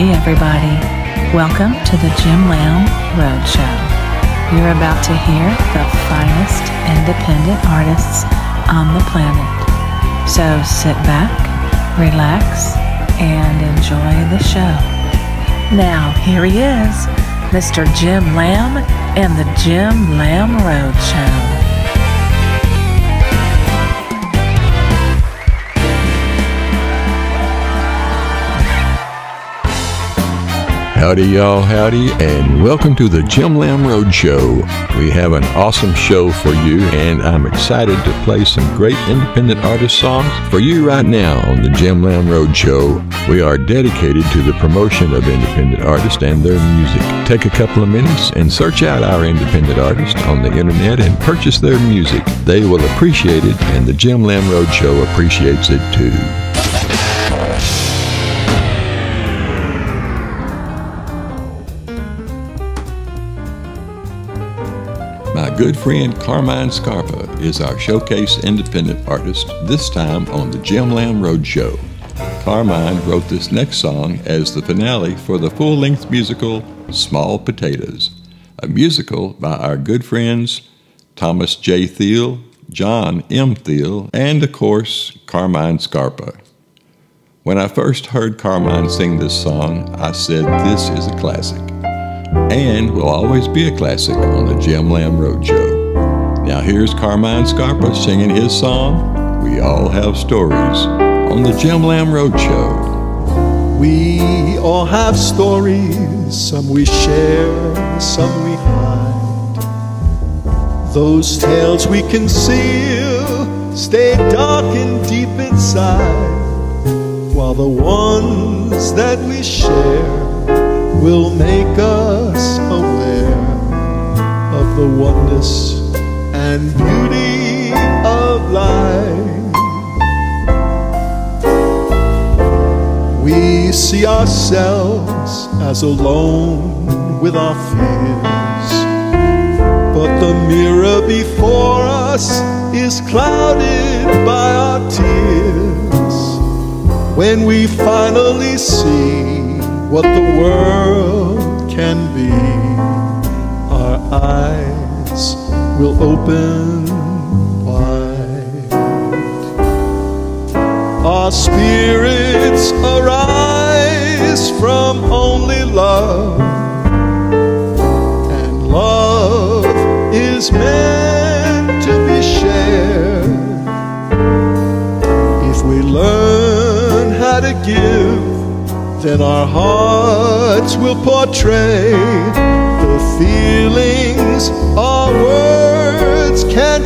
Hey, everybody. Welcome to the Jim Lamb Roadshow. You're about to hear the finest independent artists on the planet. So sit back, relax, and enjoy the show. Now, here he is, Mr. Jim Lamb and the Jim Lamb Roadshow. Howdy, y'all, howdy, and welcome to the Jim Lamb Road Show. We have an awesome show for you, and I'm excited to play some great independent artist songs for you right now on the Jim Lamb Road Show. We are dedicated to the promotion of independent artists and their music. Take a couple of minutes and search out our independent artists on the internet and purchase their music. They will appreciate it, and the Jim Lamb Road Show appreciates it too. Good friend Carmine Scarpa is our showcase independent artist, this time on the Jim Lamb Road Show. Carmine wrote this next song as the finale for the full length musical Small Potatoes, a musical by our good friends Thomas J. Thiel, John M. Thiel, and of course, Carmine Scarpa. When I first heard Carmine sing this song, I said, This is a classic and will always be a classic on the Jim Lamb Road Show. Now here's Carmine Scarpa singing his song, We All Have Stories, on the Jim Lamb Road Show. We all have stories, some we share, some we hide. Those tales we conceal stay dark and deep inside, while the ones that we share will make us aware of the oneness and beauty of life. We see ourselves as alone with our fears, but the mirror before us is clouded by our tears. When we finally see what the world can be, our eyes will open wide. Our spirits arise from only love, and love is meant to be shared. If we learn how to give, then our hearts will portray the feelings our words can't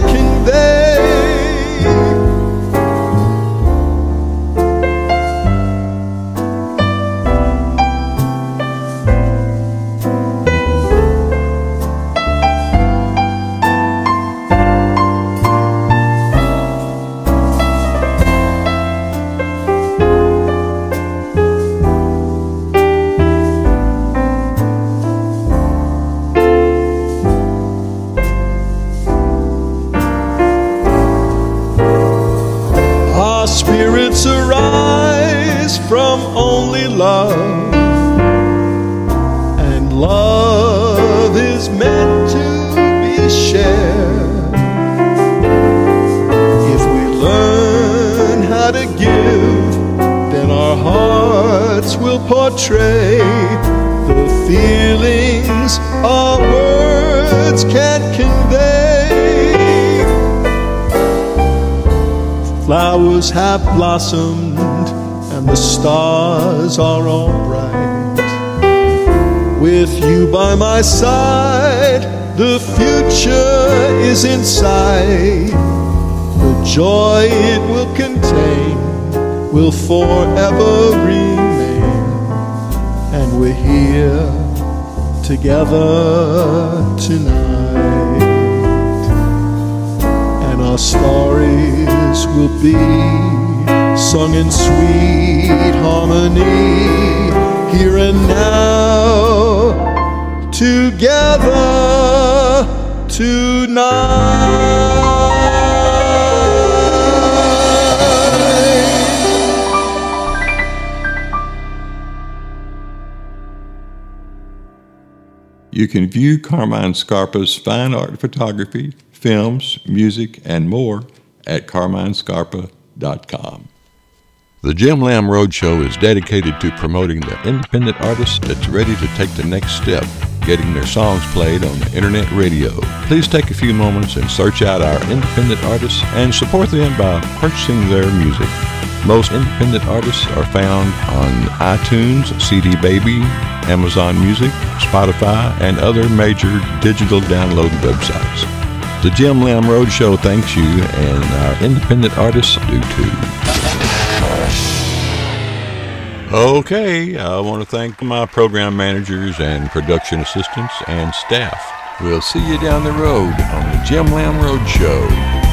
only love, and love is meant to be shared. If we learn how to give, then our hearts will portray the feelings our words can't convey. Flowers have blossomed the stars are all bright. With you by my side, the future is in sight. The joy it will contain will forever remain. And we're here together tonight and our stories will be sung in sweet harmony here and now together tonight. You can view Carmine Scarpa's fine art photography, films, music, and more at carminescarpa.com. The Jim Lamb Roadshow is dedicated to promoting the independent artist that's ready to take the next step, getting their songs played on the internet radio. Please take a few moments and search out our independent artists and support them by purchasing their music. Most independent artists are found on iTunes, CD Baby, Amazon Music, Spotify, and other major digital download websites. The Jim Lamb Roadshow thanks you, and our independent artists do too. Okay, I want to thank my program managers and production assistants and staff. We'll see you down the road on the Jim Lamb Road Show.